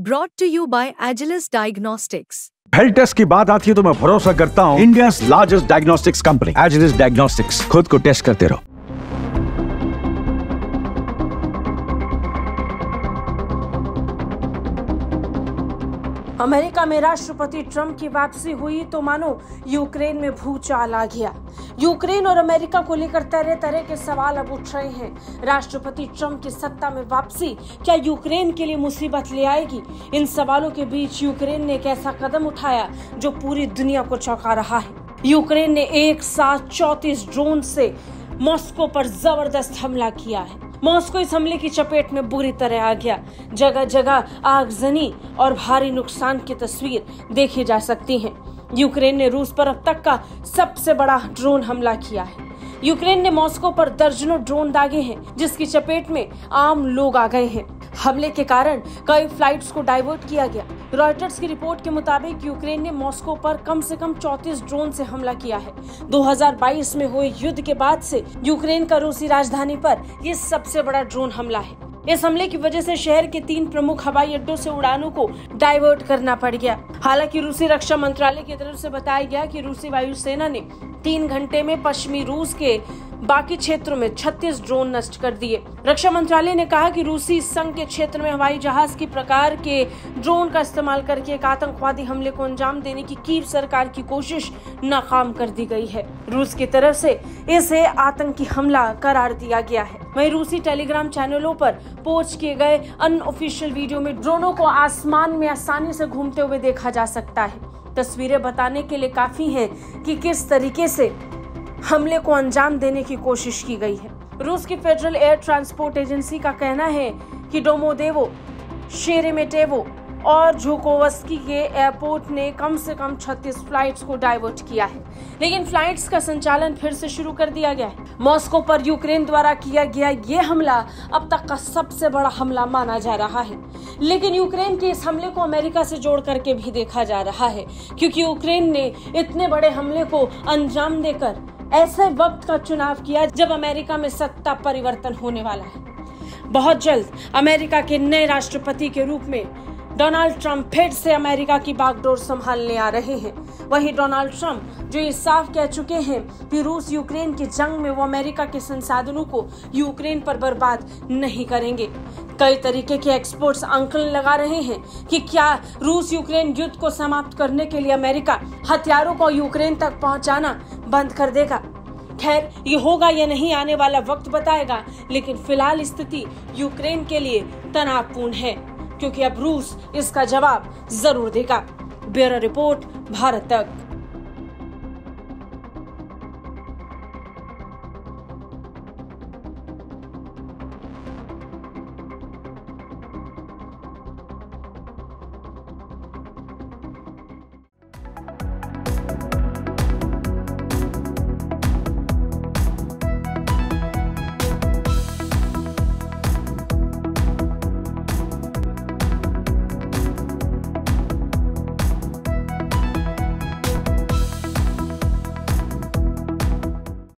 brought to you by Agilus Diagnostics health test की बात आती है तो मैं भरोसा करता हूँ। India largest diagnostics company Agilus Diagnostics खुद को टेस्ट करते रहो। अमेरिका में राष्ट्रपति ट्रंप की वापसी हुई तो मानो यूक्रेन में भूचाल आ गया। यूक्रेन और अमेरिका को लेकर तरह तरह के सवाल अब उठ रहे हैं। राष्ट्रपति ट्रंप की सत्ता में वापसी क्या यूक्रेन के लिए मुसीबत ले आएगी? इन सवालों के बीच यूक्रेन ने एक ऐसा कदम उठाया जो पूरी दुनिया को चौंका रहा है। यूक्रेन ने एक साथ चौतीस ड्रोन से मॉस्को पर ज़बरदस्त हमला किया है। मॉस्को इस हमले की चपेट में बुरी तरह आ गया। जगह जगह आगजनी और भारी नुकसान की तस्वीर देखी जा सकती है। यूक्रेन ने रूस पर अब तक का सबसे बड़ा ड्रोन हमला किया है। यूक्रेन ने मॉस्को पर दर्जनों ड्रोन दागे हैं, जिसकी चपेट में आम लोग आ गए हैं। हमले के कारण कई फ्लाइट्स को डाइवर्ट किया गया। रॉयटर्स की रिपोर्ट के मुताबिक यूक्रेन ने मॉस्को पर कम से कम 34 ड्रोन से हमला किया है। 2022 में हुए युद्ध के बाद से यूक्रेन का रूसी राजधानी पर ये सबसे बड़ा ड्रोन हमला है। इस हमले की वजह से शहर के तीन प्रमुख हवाई अड्डों से उड़ानों को डाइवर्ट करना पड़ गया। हालाँकि रूसी रक्षा मंत्रालय की तरफ़ से बताया गया कि रूसी वायुसेना ने तीन घंटे में पश्चिमी रूस के बाकी क्षेत्रों में 36 ड्रोन नष्ट कर दिए। रक्षा मंत्रालय ने कहा कि रूसी संघ के क्षेत्र में हवाई जहाज़ की प्रकार के ड्रोन का इस्तेमाल करके एक आतंकवादी हमले को अंजाम देने की कीव सरकार की कोशिश नाकाम कर दी गई है। रूस की तरफ़ से इसे आतंकी हमला करार दिया गया है। वहीं रूसी टेलीग्राम चैनलों पर पोस्ट किए गए अनऑफिशियल वीडियो में ड्रोनों को आसमान में आसानी से घूमते हुए देखा जा सकता है। तस्वीरें बताने के लिए काफ़ी हैं कि किस तरीके से हमले को अंजाम देने की कोशिश की गई है। रूस की फेडरल एयर ट्रांसपोर्ट एजेंसी का कहना है कि डोमोदेवो शेरेमेटेवो और झोकोवस्की के एयरपोर्ट ने कम से कम 36 फ्लाइट्स को डाइवर्ट किया है। लेकिन फ्लाइट्स का संचालन फिर से शुरू कर दिया गया है। मॉस्को पर यूक्रेन द्वारा किया गया ये हमला अब तक का सबसे बड़ा हमला माना जा रहा है। लेकिन यूक्रेन के इस हमले को अमेरिका से जोड़ करके भी देखा जा रहा है, क्योंकि यूक्रेन ने इतने बड़े हमले को अंजाम देकर ऐसे वक्त का चुनाव किया जब अमेरिका में सत्ता परिवर्तन होने वाला है। बहुत जल्द अमेरिका के नए राष्ट्रपति के रूप में डोनाल्ड ट्रंप फिर से अमेरिका की बागडोर संभालने आ रहे हैं। वहीं डोनाल्ड ट्रंप जो ये साफ़ कह चुके हैं कि रूस यूक्रेन की जंग में वो अमेरिका के संसाधनों को यूक्रेन पर बर्बाद नहीं करेंगे। कई तरीके के एक्सपर्ट्स आंकलन लगा रहे हैं कि क्या रूस यूक्रेन युद्ध को समाप्त करने के लिए अमेरिका हथियारों को यूक्रेन तक पहुंचाना बंद कर देगा। खैर, ये होगा या नहीं आने वाला वक्त बताएगा, लेकिन फ़िलहाल स्थिति यूक्रेन के लिए तनावपूर्ण है, क्योंकि अब रूस इसका जवाब ज़रूर देगा। ब्यूरो रिपोर्ट, भारत तक।